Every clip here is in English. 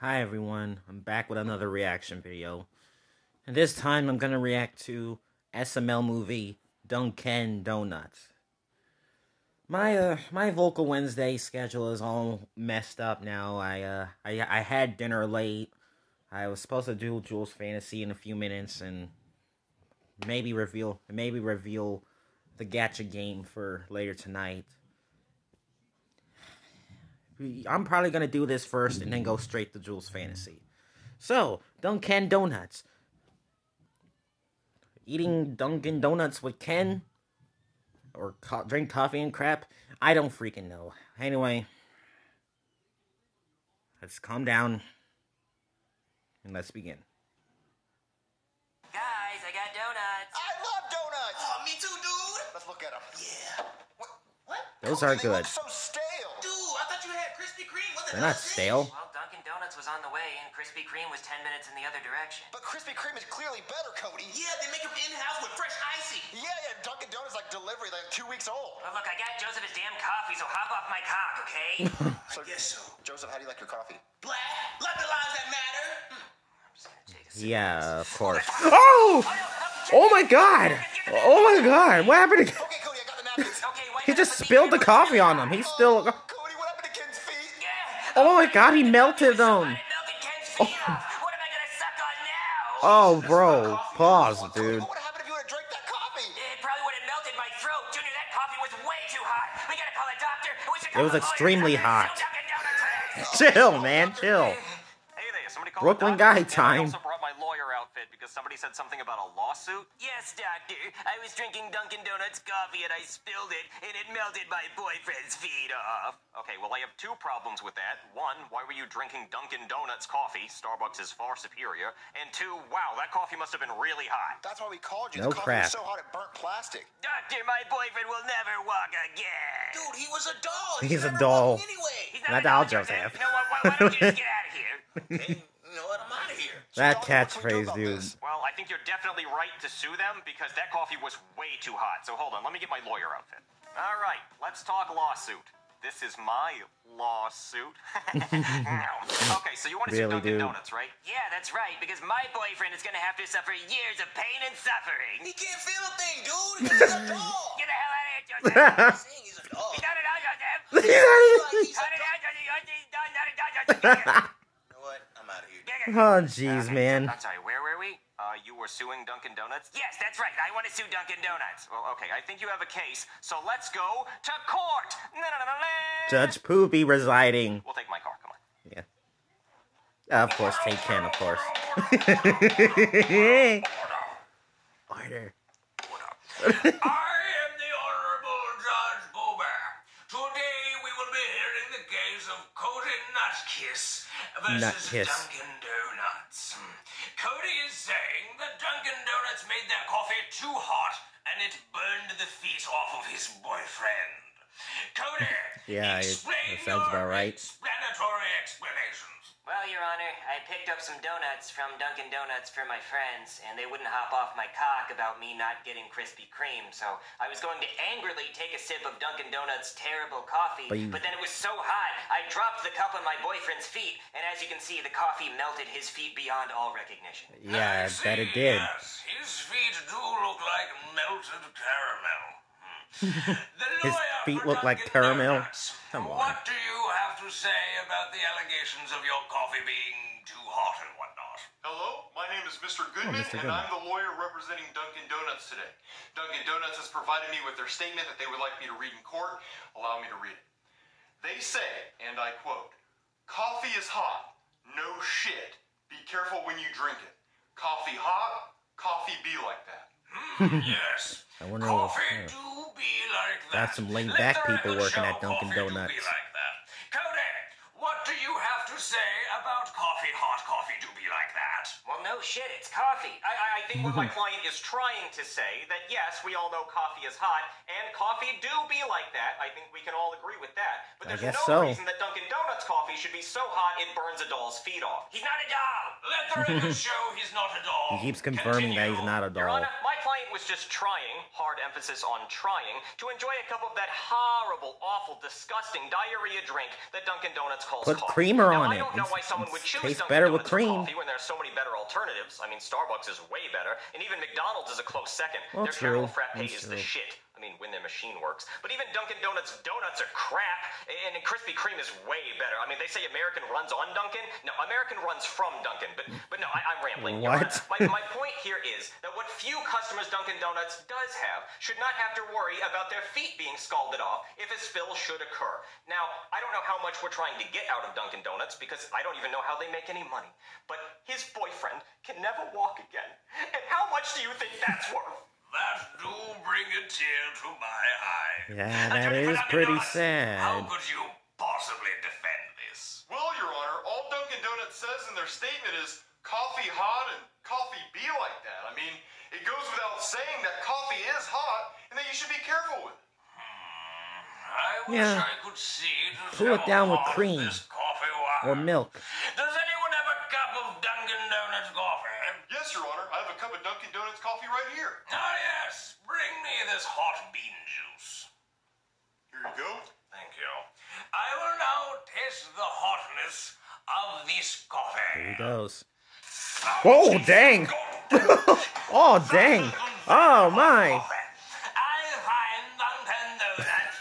Hi everyone, I'm back with another reaction video. And this time I'm gonna react to SML movie Dunkin' Donuts. My uh my Vocal Wednesday schedule is all messed up now. I uh I I had dinner late. I was supposed to do Jules Fantasy in a few minutes and maybe reveal maybe reveal the gacha game for later tonight. I'm probably gonna do this first and then go straight to Jules Fantasy. So, Dunkin' Donuts. Eating Dunkin' Donuts with Ken? Or co drink coffee and crap? I don't freaking know. Anyway, let's calm down and let's begin. Guys, I got donuts. I love donuts. Oh, me too, dude. Let's look at them. Yeah. What? What? Those Cody, are they good. Look so They're not is stale. Well, Dunkin' Donuts was on the way, and Krispy Kreme was 10 minutes in the other direction. But Krispy Kreme is clearly better, Cody. Yeah, they make them in-house with fresh icing. Yeah, yeah. Dunkin' Donuts like delivery, like two weeks old. Well, look, I got Joseph his damn coffee, so hop off my cock, okay? So, Guess so. Joseph, how do you like your coffee? Black. Let the lives that matter. Hmm. I'm just gonna take a. Yeah, of course. Oh! Oh my god! Oh my god! What happened to Okay, Cody, I got the napkins. Okay, wipe He just spilled the coffee on him. He's still Oh my god, he melted them. I melted Ken's feet off. Oh. What am I gonna suck on now? Oh, bro. Pause, dude. what happened if you would have drank that coffee? It probably would have melted my throat. Junior, that coffee was way too hot. We gotta call a doctor. We should It was call a lawyer. extremely hot. Sue Dunkin' Donuts. Chill, man, chill. Hey there, somebody called Brooklyn guy time. And I also brought my lawyer outfit because somebody said something about a lawsuit. Yes, doctor. I was drinking Dunkin' Donuts coffee and I spilled it, and it melted my boyfriend's feet off. Okay, well I have two problems with that. One, why were you drinking Dunkin' Donuts coffee? Starbucks is far superior. And two, wow, that coffee must have been really hot. That's why we called you. No the coffee crap. was so hot it burnt plastic. Doctor, my boyfriend will never walk again. Dude, he was a doll. He's a doll. Anyway. He's Not a all doctor, Joseph. You know what? Why, why don't you just get out of here? Okay, you know what? I'm out of here. That Tell me what can we do catchphrase, dude. this? Well, I think you're definitely right to sue them because that coffee was way too hot. So hold on, let me get my lawyer outfit. All right, let's talk lawsuit. This is my lawsuit. okay, so you want to sue Dunkin' dude? Donuts, right? Yeah, that's right, because my boyfriend is gonna have to suffer years of pain and suffering. He can't feel a thing, dude. He's a doll. Get the hell out of here, Joseph. I'm saying he's a doll. He's not a dog, Joseph. He's a Not a doll. dog, Joseph. He's done, not a dog, Joseph. You know what? I'm out of here. Get it. Oh, jeez, Okay, man. I'm sorry, where were we? Uh, you were suing Dunkin' Donuts? Yes, that's right. I want to sue Dunkin' Donuts. Well, okay, I think you have a case, so let's go to court. Judge Poopy residing. We'll take my car, come on. Yeah. Of course, take Ken, of course. Order. I am the Honorable Judge Bober. Today we will be hearing the case of Cody Nutkiss versus Nutkiss. Dunkin' too hot and it burned the feet off of his boyfriend. Cody, Yeah, it- explain that sounds about right. explanatory explanations. Well, Your Honor, I picked up some donuts from Dunkin' Donuts for my friends, and they wouldn't hop off my cock about me not getting Krispy Kreme, so I was going to angrily take a sip of Dunkin' Donuts' terrible coffee, But but then it was so hot, I dropped the cup on my boyfriend's feet, and as you can see, the coffee melted his feet beyond all recognition. Yeah, I I bet it did. Yes, his feet do look like melted caramel. Hmm. His feet look like caramel? Donuts. Come on. What do you have to say about the allegations of your coffee being too hot and whatnot? Hello, my name is Mr. Goodman, Mr. and I'm the lawyer representing Dunkin' Donuts today. Dunkin' Donuts has provided me with their statement that they would like me to read in court. Allow me to read it. They say, and I quote, Coffee is hot. No shit. Be careful when you drink it. Coffee hot, coffee be like that. yes. I wonder if, Coffee uh, do be like that. Got some laid back people working at Dunkin' coffee do Donuts. be like that? Well, no shit, it's coffee. I, I- I think what my client is trying to say that yes, we all know coffee is hot, and coffee do be like that. I think we can all agree with that. But I there's guess no so. reason that Dunkin' Donuts coffee should be so hot it burns a doll's feet off. He's not a doll. Let the record show he's not a doll. He keeps confirming that he's not a Your doll. Honor, my client was just trying, hard emphasis on trying, to enjoy a cup of that horrible, awful, disgusting diarrhea drink that Dunkin' Donuts calls Put coffee. creamer now, on I it. don't know why It's- someone would choose tastes Dunkin' better with Donuts for cream. coffee when there are so many better alternatives. I mean, Starbucks is way better, and even McDonald's is a close second. Well, Their true. caramel frappe That's is the shit. I mean, when their machine works. But even Dunkin' Donuts donuts are crap, and, and Krispy Kreme is way better. I mean, they say American runs on Dunkin'. No, American runs from Dunkin'. But but no, I, I'm rambling. What? My, my point here is that what few customers Dunkin' Donuts does have should not have to worry about their feet being scalded off if a spill should occur. Now, I don't know how much we're trying to get out of Dunkin' Donuts because I don't even know how they make any money. But his boyfriend can never walk again. And how much do you think that's worth? That do bring a tear to my eye. Yeah, that Attorney for is Dunkin' pretty Donuts, How could you possibly defend this? Well, Your Honor, all Dunkin' Donuts says in their statement is coffee hot and coffee be like that. I mean, it goes without saying that coffee is hot and that you should be careful with it. Hmm, I wish Yeah. I could see just Cool it down with hot cream. coffee. Or milk. Does Your Honor, I have a cup of Dunkin' Donuts coffee right here. Ah, yes. Bring me this hot bean juice. Here you go. Thank you. I will now taste the hotness of this coffee. Here he goes. Whoa, dang. Oh, dang. Oh, my. I find Dunkin' Donuts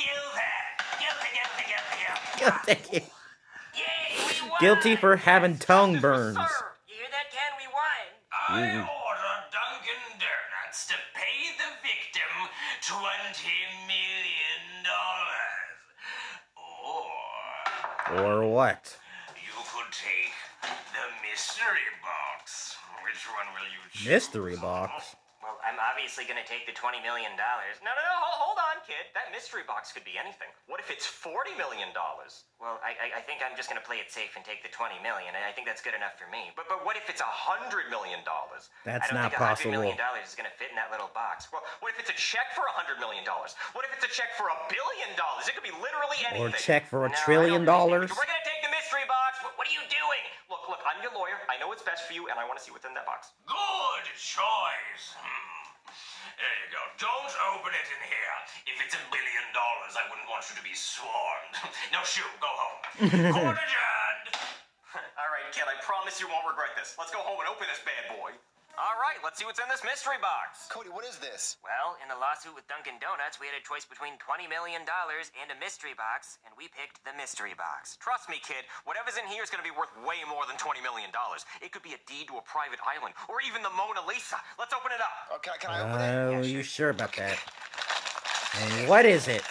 guilty. Guilty, guilty, guilty, guilty. Guilty. Yay, we won. Guilty for having tongue burns. Sir, you hear that, Ken? We won. I order Dunkin' Donuts to pay the victim twenty million dollars. Or Or what? you could take the mystery box. Which one will you choose? Mystery box. I'm obviously gonna take the twenty million dollars. No, no, no, hold, on, kid. That mystery box could be anything. What if it's $40 million? Well, I, I, I think I'm just gonna play it safe and take the $20 million. I think that's good enough for me. But, but what if it's $100 million? That's I don't not think a hundred possible. million dollars is gonna fit in that little box. Well, what if it's a check for $100 million? What if it's a check for a billion dollars? It could be literally anything. Or check for a No, trillion dollars. We're gonna take Look, look, I'm your lawyer. I know what's best for you, and I want to see what's in that box. Good choice. Hmm. There you go. Don't open it in here. If it's a billion dollars, I wouldn't want you to be swarmed. no, shoo, go home. Court adjourned. All right, kid, I promise you won't regret this. Let's go home and open this bad boy. All right, let's see what's in this mystery box. Cody, what is this? Well, in the lawsuit with Dunkin' Donuts, we had a choice between $20 million and a mystery box, and we picked the mystery box. Trust me, kid, whatever's in here is gonna be worth way more than $20 million. It could be a deed to a private island, or even the Mona Lisa. Let's open it up. Oh, can, I- can I open it? Oh, you sure about that? And what is it?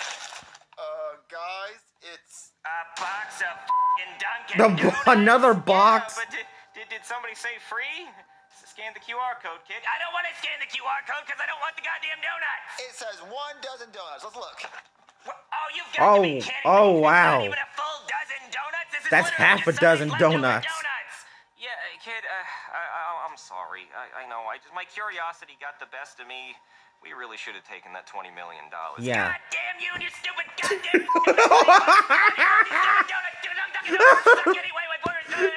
Uh, guys, it's. A box of f***ing Dunkin' Donuts? another box? Yeah, but did, did, did somebody say free? S- Scan the QR code, kid. I don't want to scan the QR code because I don't want the goddamn donuts. It says one dozen donuts. Let's look. Wha- Oh, you've got to be Oh, kidding oh, me. wow. Not even a full dozen donuts. This is That's half a dozen donuts. donuts. Yeah, uh, kid, uh, I, I, I'm sorry. I, I know. I just my curiosity got the best of me. We really should have taken that twenty million dollars. Yeah. God damn you and your stupid goddamn donut.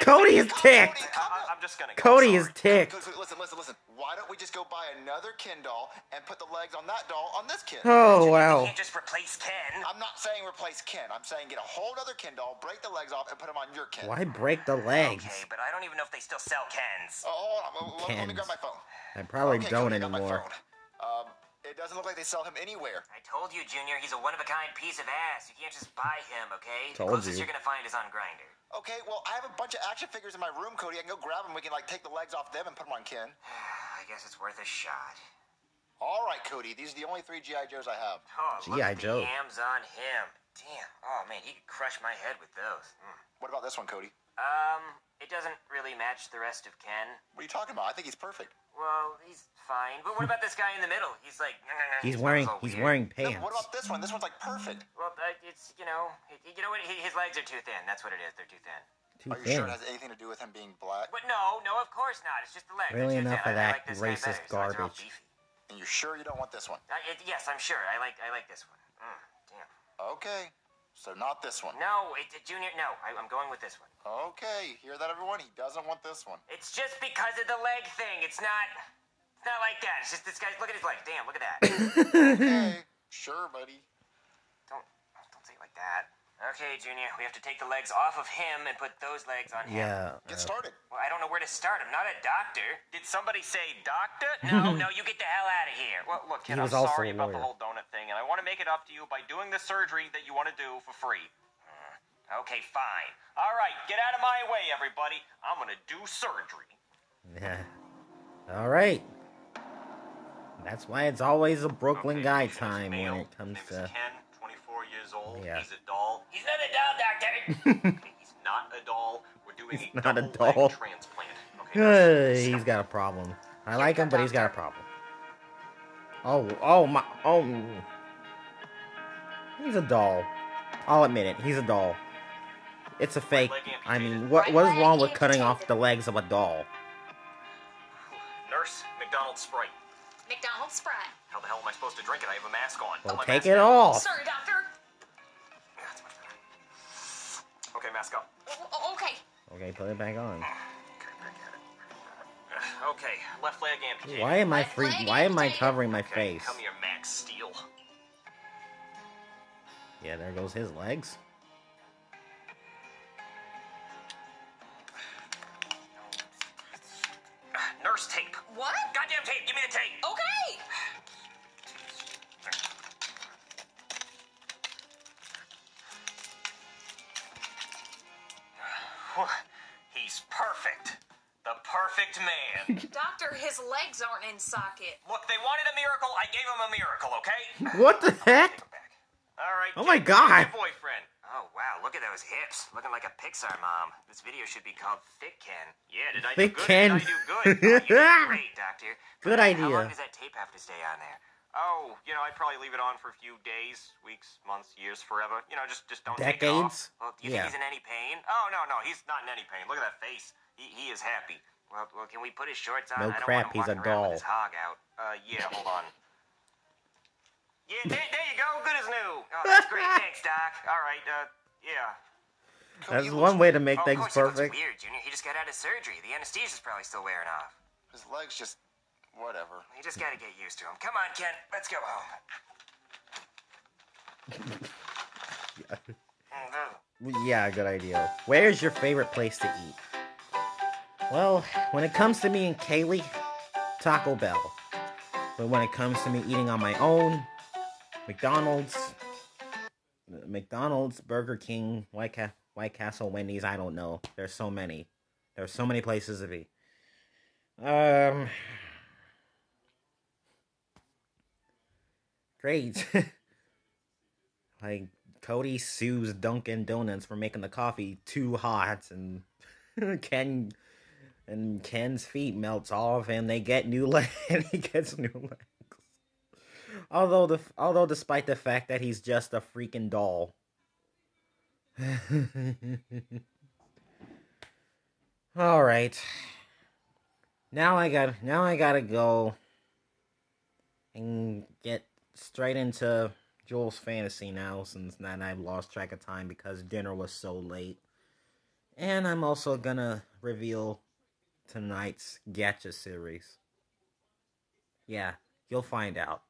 Cody is ticked. Cody, I, down. I'm just gonna. go. Cody is ticked. Cody, Cody, listen, listen, listen. Why don't we just go buy another Ken doll and put the legs on that doll on this Ken? Oh, You wow. can't just replace Ken. I'm not saying replace Ken. I'm saying get a whole other Ken doll, break the legs off, and put them on your Ken. Why break the legs? Okay, but I don't even know if they still sell Kens. Oh, hold on. Let- Let, let me grab my phone. I probably Okay, don't Cody, I my anymore. phone. Um, it doesn't look like they sell him anywhere. I told you, Junior, he's a one-of-a-kind piece of ass. You can't just buy him, okay? Told the closest you. you're gonna find is on Grindr. Okay, well, I have a bunch of action figures in my room, Cody. I can go grab them. We can like take the legs off them and put them on Ken. I guess it's worth a shot. All right, Cody. These are the only three GI Joes I have. Oh, G.I. at Joe. the hams on him. Damn. Oh man, he could crush my head with those. Mm. What about this one, Cody? Um, it doesn't really match the rest of Ken. What are you talking about? I think he's perfect. Well, he's fine. But what about this guy in the middle? He's like. He's smells wearing he's weird. wearing No, pants. what about this one? This one's like perfect. Well, uh, it's you know, you know what? His legs are too thin. That's what it is. They're too thin. Too Are you sure it has anything to do with him being black? But no, no, of course not. It's just the legs. Really enough thin. of I- I that like racist better. His legs are all garbage. beefy. And you're sure you don't want this one? Uh, it, yes, I'm sure. I like I like this one. Mm, damn. Okay. So not this one. No, it, Junior, no. I, I'm going with this one. Okay, hear that, everyone? He doesn't want this one. It's just because of the leg thing. It's not. It's not like that. It's just this guy. Look at his leg. Damn, look at that. Okay, sure, buddy. don't don't say it like that. Okay, Junior, we have to take the legs off of him and put those legs on him. Yeah. Get uh, started. Well, I don't know where to start. I'm not a doctor. Did somebody say doctor? No, no, you get the hell out of here. Well, look, He kid, was I'm sorry about the whole donut thing, and I want to make it up to you by doing the surgery that you want to do for free. Okay, fine. All right, get out of my way, everybody. I'm gonna do surgery. Yeah. All right. That's why it's always a Brooklyn Okay, guy time when it comes to. Ken, 24 years old. Yeah. He's a doll. He's not a doll, doctor. He's not a doll. We're doing He's a not a double leg doll. transplant. Okay. He's got a problem. I like him, but he's got a problem. Oh, oh my, oh. He's a doll. I'll admit it. He's a doll. It's a fake. I mean, what what is wrong with cutting off the legs of a doll? Nurse, McDonald's Sprite. McDonald's Sprite. How the hell am I supposed to drink it? I have a mask on. Well, take mask it off. Sorry, doctor. Okay, mask up. O- o- okay. Okay, put it back on. Okay, back at it. Okay, left leg amputated. Why am I Left free? Why am I covering my Okay, face? come here, Max Steel. Yeah, there goes his legs. Legs aren't in socket. Look, they wanted a miracle. I gave them a miracle, okay? What the heck? All right. Oh my God. Your boyfriend. Oh wow, look at those hips. Looking like a Pixar mom. This video should be called Thick Ken. Yeah, did I Thick do good? Ken. Did I do good? Oh, you did great, doctor. Good How idea. long does that tape have to stay on there? Oh, you know, I'd probably leave it on for a few days, weeks, months, years, forever. You know, just just don't take it off. Decades? Well, do you Yeah. think he's in any pain? Oh no, no, he's not in any pain. Look at that face. He he is happy. Well, well, can we put his shorts on? No I don't crap, want he's a doll. With his hog out. Uh, yeah, hold on. Yeah, there, there you go. Good as new. Oh, that's great. Thanks, Doc. All right. Uh, yeah. That's one way to make Oh, of things course he looks perfect. weird, Junior. He just got out of surgery. The anesthesia's probably still wearing off. His legs just. Whatever. You just gotta get used to him. Come on, Ken. Let's go home. Mm, Yeah, good idea. Where's your favorite place to eat? Well, when it comes to me and Kaylee, Taco Bell. But when it comes to me eating on my own, McDonald's, McDonald's, Burger King, White, Ca- White Castle, Wendy's, I don't know. There's so many. There's so many places to be. Um. Great. like Cody sues Dunkin' Donuts for making the coffee too hot, and Ken and Ken's feet melts off, and they get new legs. and he gets new legs. Although the although despite the fact that he's just a freaking doll. All right. Now I got now I gotta go and get straight into Joel's fantasy now since then I've lost track of time because dinner was so late. And I'm also gonna reveal tonight's Gacha series. Yeah, you'll find out.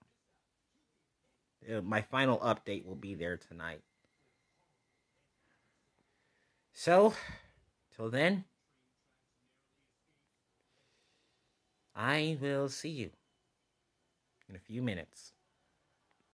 Uh, My final update will be there tonight. So, till then, I will see you in a few minutes.